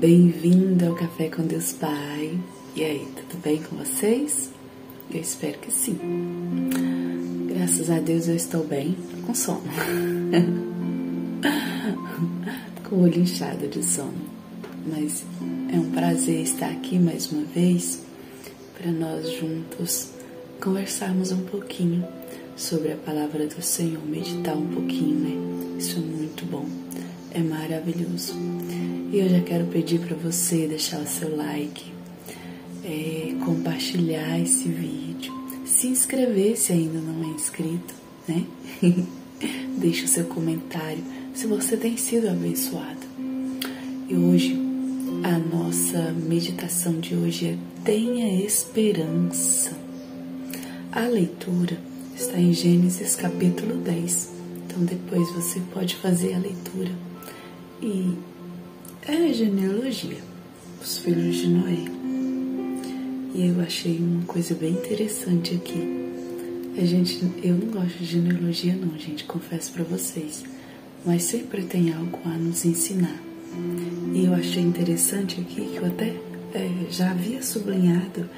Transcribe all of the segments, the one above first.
Bem-vindo ao Café com Deus Pai. E aí, tudo bem com vocês? Eu espero que sim. Graças a Deus eu estou bem, com sono. com o olho inchado de sono. Mas é um prazer estar aqui mais uma vez para nós juntos conversarmos um pouquinho sobre a palavra do Senhor, meditar um pouquinho, né? Maravilhoso. E eu já quero pedir para você deixar o seu like, é, compartilhar esse vídeo, se inscrever se ainda não é inscrito, né? Deixe o seu comentário se você tem sido abençoado. E hoje, a nossa meditação de hoje é Tenha Esperança. A leitura está em Gênesis capítulo 10. Então depois você pode fazer a leitura. E é a genealogia, os filhos de Noé. E eu achei uma coisa bem interessante aqui. A gente, eu não gosto de genealogia não, gente, confesso para vocês. Mas sempre tem algo a nos ensinar. E eu achei interessante aqui que eu até é, já havia sublinhado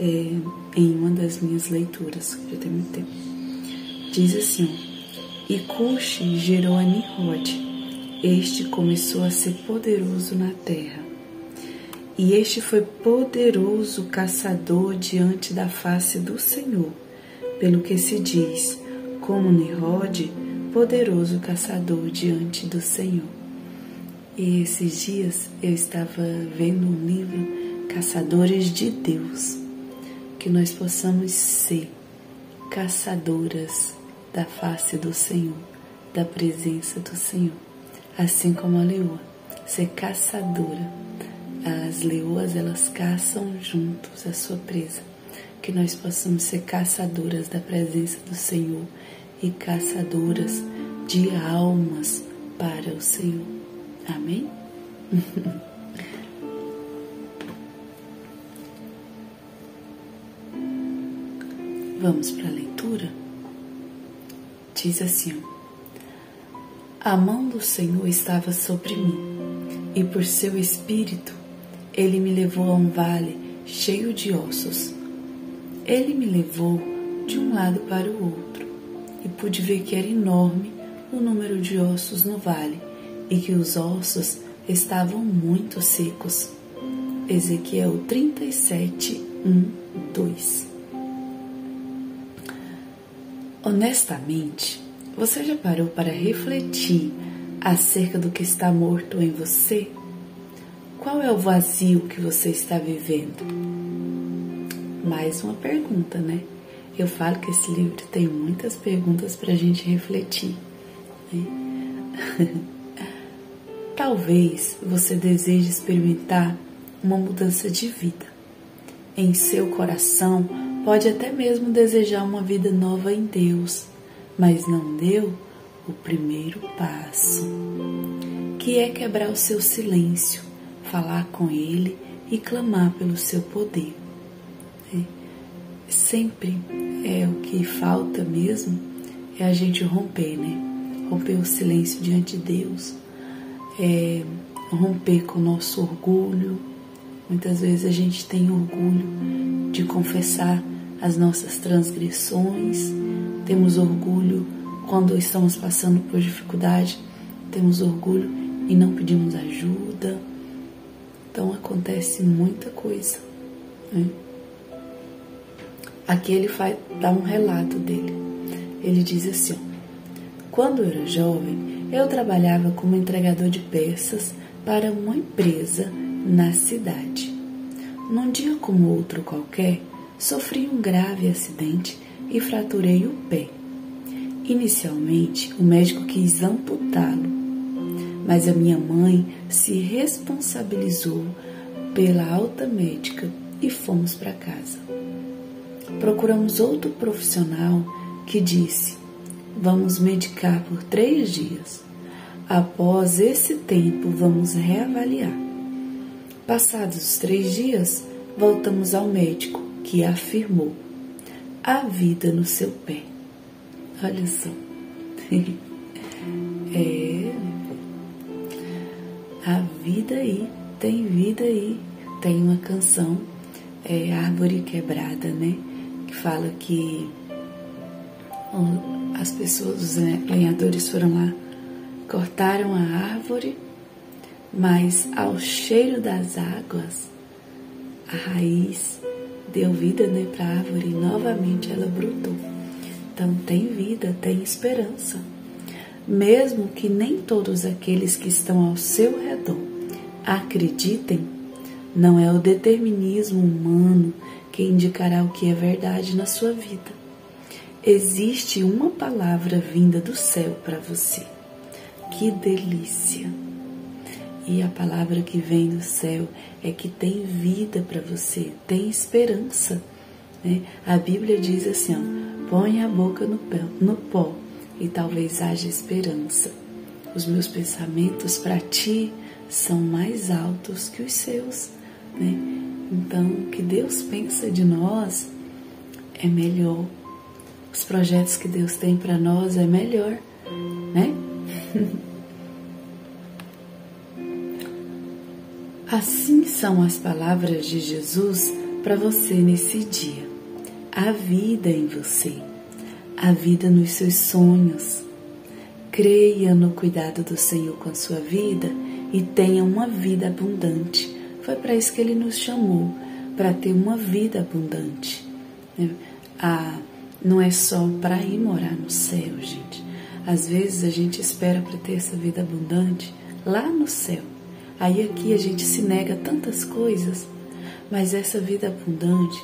é, em uma das minhas leituras, já tem muito tempo. Diz assim: E Cuxi gerou a Nimrod. Este começou a ser poderoso na terra. E este foi poderoso caçador diante da face do Senhor, pelo que se diz, como Nimrod, poderoso caçador diante do Senhor. E esses dias eu estava vendo um livro Caçadores de Deus que nós possamos ser caçadoras da face do Senhor, da presença do Senhor, assim como a leoa, ser caçadora. As leoas elas caçam juntos a sua presa, que nós possamos ser caçadoras da presença do Senhor e caçadoras de almas para o Senhor. Amém? Vamos para a leitura? Diz assim: A mão do Senhor estava sobre mim, e por seu espírito ele me levou a um vale cheio de ossos. Ele me levou de um lado para o outro, e pude ver que era enorme o número de ossos no vale, e que os ossos estavam muito secos. Ezequiel 37, 1, 2 Honestamente, você já parou para refletir acerca do que está morto em você? Qual é o vazio que você está vivendo? Mais uma pergunta, né? Eu falo que esse livro tem muitas perguntas para a gente refletir. Né? Talvez você deseje experimentar uma mudança de vida. Em seu coração pode até mesmo desejar uma vida nova em Deus, mas não deu o primeiro passo, que é quebrar o seu silêncio, falar com Ele e clamar pelo seu poder. É, sempre é o que falta mesmo, é a gente romper, né? Romper o silêncio diante de Deus, é romper com o nosso orgulho. Muitas vezes a gente tem orgulho de confessar as nossas transgressões, temos orgulho quando estamos passando por dificuldade, temos orgulho e não pedimos ajuda. Então acontece muita coisa. Né? Aqui ele faz, dá um relato dele. Ele diz assim: Quando eu era jovem, eu trabalhava como entregador de peças para uma empresa na cidade. Num dia como outro qualquer, sofri um grave acidente e fraturei o pé. Inicialmente, o médico quis amputá-lo, mas a minha mãe se responsabilizou pela alta médica e fomos para casa. Procuramos outro profissional que disse: Vamos medicar por três dias. Após esse tempo, vamos reavaliar. Passados os três dias, voltamos ao médico que afirmou a vida no seu pé. Olha só. é a vida aí tem vida aí. Tem uma canção, é Árvore Quebrada, né? Que fala que as pessoas, os lenhadores foram lá, cortaram a árvore, mas ao cheiro das águas, a raiz deu vida né, para a árvore e novamente ela brotou. Então tem vida, tem esperança. Mesmo que nem todos aqueles que estão ao seu redor acreditem, não é o determinismo humano que indicará o que é verdade na sua vida existe uma palavra vinda do céu para você. Que delícia! E a palavra que vem do céu é que tem vida para você, tem esperança. Né? A Bíblia diz assim: ó, põe a boca no, no pó e talvez haja esperança. Os meus pensamentos para ti são mais altos que os seus. Né? Então, o que Deus pensa de nós é melhor os projetos que Deus tem para nós é melhor, né? Assim são as palavras de Jesus para você nesse dia. A vida em você, a vida nos seus sonhos. Creia no cuidado do Senhor com a sua vida e tenha uma vida abundante. Foi para isso que Ele nos chamou, para ter uma vida abundante. A não é só para ir morar no céu, gente. Às vezes a gente espera para ter essa vida abundante lá no céu. Aí aqui a gente se nega tantas coisas, mas essa vida abundante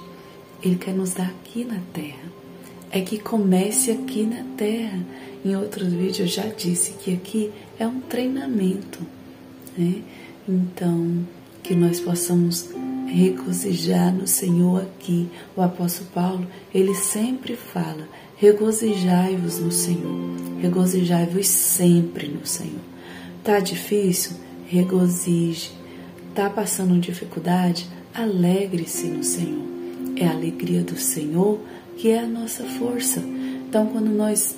Ele quer nos dar aqui na terra. É que comece aqui na terra. Em outros vídeos eu já disse que aqui é um treinamento, né? Então, que nós possamos regozijar no Senhor aqui. O apóstolo Paulo, ele sempre fala: regozijai-vos no Senhor, regozijai-vos sempre no Senhor. Tá difícil? Regozije. Tá passando dificuldade? Alegre-se no Senhor. É a alegria do Senhor que é a nossa força. Então, quando nós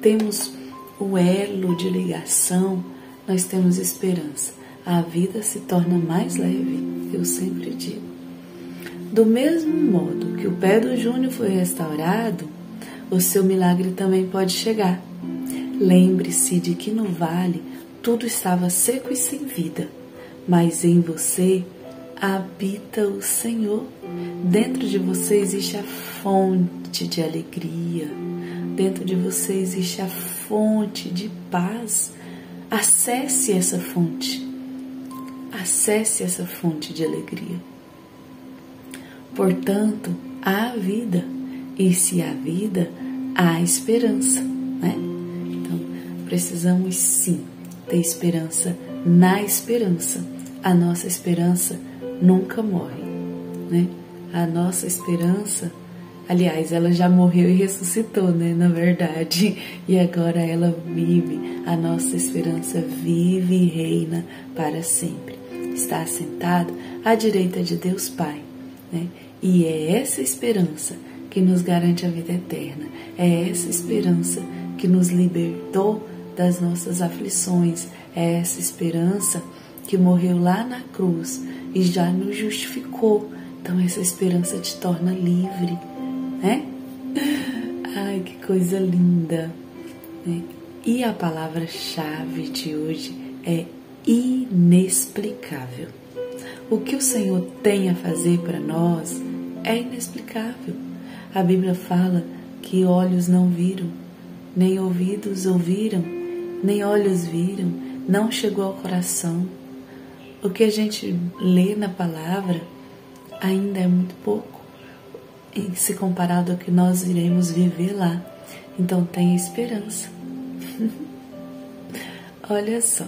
temos o elo de ligação, nós temos esperança a vida se torna mais leve, eu sempre digo. Do mesmo modo que o pé do Júnior foi restaurado, o seu milagre também pode chegar. Lembre-se de que no vale tudo estava seco e sem vida, mas em você habita o Senhor. Dentro de você existe a fonte de alegria, dentro de você existe a fonte de paz. Acesse essa fonte acesse essa fonte de alegria. Portanto, há vida, e se há vida, há esperança, né? Então, precisamos sim ter esperança na esperança. A nossa esperança nunca morre, né? A nossa esperança Aliás, ela já morreu e ressuscitou, né? Na verdade, e agora ela vive. A nossa esperança vive e reina para sempre está assentado à direita de Deus Pai. Né? E é essa esperança que nos garante a vida eterna. É essa esperança que nos libertou das nossas aflições. É essa esperança que morreu lá na cruz e já nos justificou. Então essa esperança te torna livre, né? Ai, que coisa linda! Né? E a palavra-chave de hoje é inexplicável. O que o Senhor tem a fazer para nós é inexplicável. A Bíblia fala que olhos não viram, nem ouvidos ouviram, nem olhos viram, não chegou ao coração. O que a gente lê na palavra ainda é muito pouco, se comparado ao que nós iremos viver lá. Então tenha esperança. Olha só.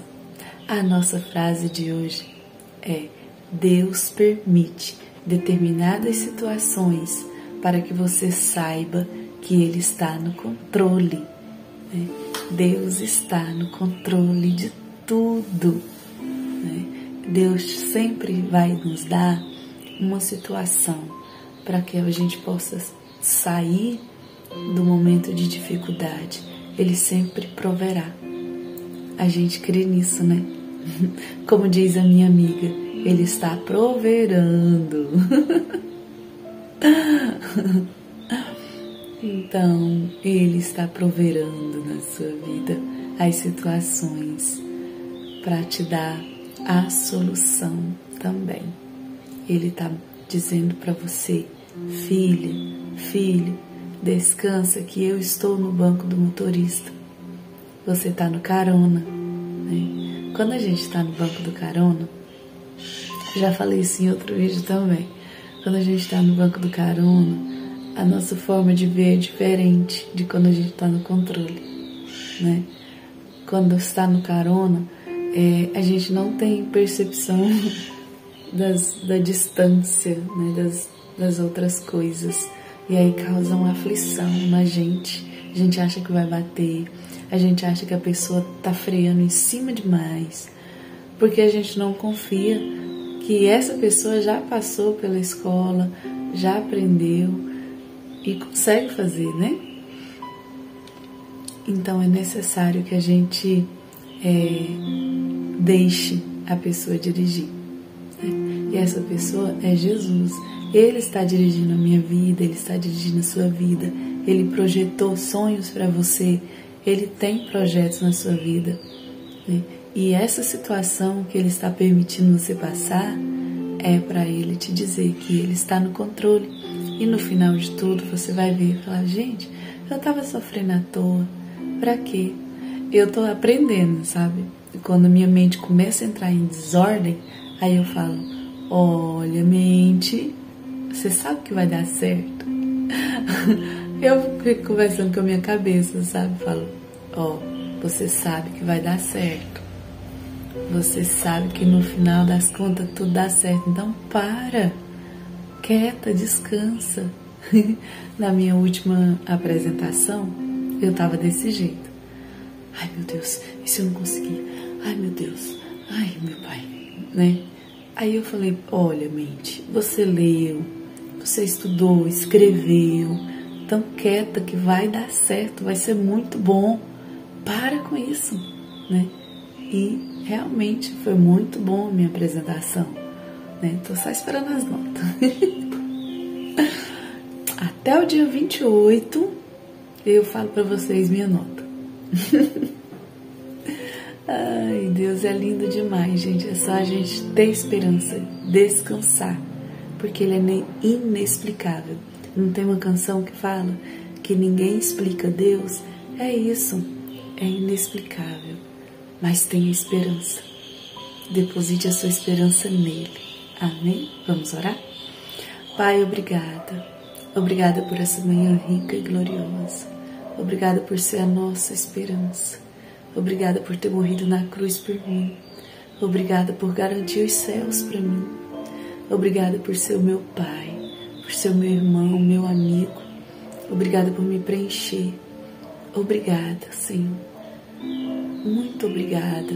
A nossa frase de hoje é: Deus permite determinadas situações para que você saiba que Ele está no controle. Né? Deus está no controle de tudo. Né? Deus sempre vai nos dar uma situação para que a gente possa sair do momento de dificuldade. Ele sempre proverá. A gente crê nisso, né? Como diz a minha amiga, Ele está proverando. então, Ele está proverando na sua vida as situações para te dar a solução também. Ele está dizendo para você, filha, filho, descansa que eu estou no banco do motorista. Você está no carona. Né? Quando a gente está no banco do carona, já falei isso em outro vídeo também. Quando a gente está no banco do carona, a nossa forma de ver é diferente de quando a gente está no controle, né? Quando está no carona, é, a gente não tem percepção das, da distância, né? das, das outras coisas. E aí causa uma aflição na gente. A gente acha que vai bater, a gente acha que a pessoa tá freando em cima demais, porque a gente não confia que essa pessoa já passou pela escola, já aprendeu e consegue fazer, né? Então é necessário que a gente é, deixe a pessoa dirigir. Né? E essa pessoa é Jesus. Ele está dirigindo a minha vida, ele está dirigindo a sua vida. Ele projetou sonhos para você, ele tem projetos na sua vida. Né? E essa situação que ele está permitindo você passar é para ele te dizer que ele está no controle. E no final de tudo você vai ver e falar: gente, eu estava sofrendo à toa. Para quê? Eu estou aprendendo, sabe? Quando minha mente começa a entrar em desordem, aí eu falo: olha, mente, você sabe que vai dar certo. eu fico conversando com a minha cabeça, sabe? Falo: ó, oh, você sabe que vai dar certo você sabe que no final das contas tudo dá certo. Então para, quieta, descansa. Na minha última apresentação, eu tava desse jeito. Ai meu Deus, e se eu não conseguir? Ai meu Deus, ai meu pai, né? Aí eu falei: olha, mente, você leu, você estudou, escreveu, então quieta que vai dar certo, vai ser muito bom. Para com isso, né? E realmente foi muito bom a minha apresentação. Né? Tô só esperando as notas. Até o dia 28 eu falo para vocês minha nota. Ai, Deus é lindo demais, gente. É só a gente ter esperança, descansar, porque Ele é inexplicável. Não tem uma canção que fala que ninguém explica Deus? É isso, é inexplicável mas tenha esperança. Deposite a sua esperança nele. Amém? Vamos orar? Pai, obrigada. Obrigada por essa manhã rica e gloriosa. Obrigada por ser a nossa esperança. Obrigada por ter morrido na cruz por mim. Obrigada por garantir os céus para mim. Obrigada por ser o meu pai, por ser o meu irmão, meu amigo. Obrigada por me preencher. Obrigada, Senhor muito obrigada,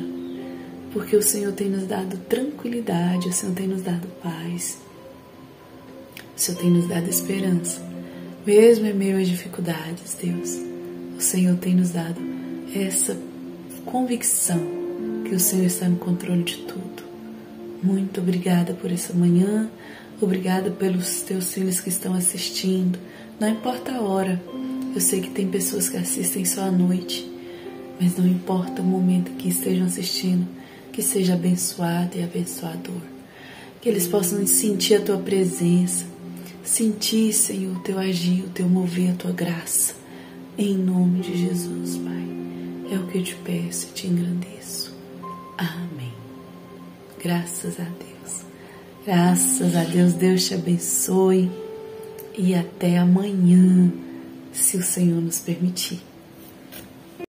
porque o Senhor tem nos dado tranquilidade, o Senhor tem nos dado paz, o Senhor tem nos dado esperança, mesmo em meio às dificuldades, Deus. O Senhor tem nos dado essa convicção que o Senhor está no controle de tudo. Muito obrigada por essa manhã, obrigada pelos teus filhos que estão assistindo, não importa a hora. Eu sei que tem pessoas que assistem só à noite mas não importa o momento que estejam assistindo, que seja abençoado e abençoador. Que eles possam sentir a tua presença, sentir, Senhor, o teu agir, o teu mover, a tua graça. Em nome de Jesus, Pai. É o que eu te peço e te engrandeço. Amém. Graças a Deus. Graças a Deus. Deus te abençoe. E até amanhã, se o Senhor nos permitir.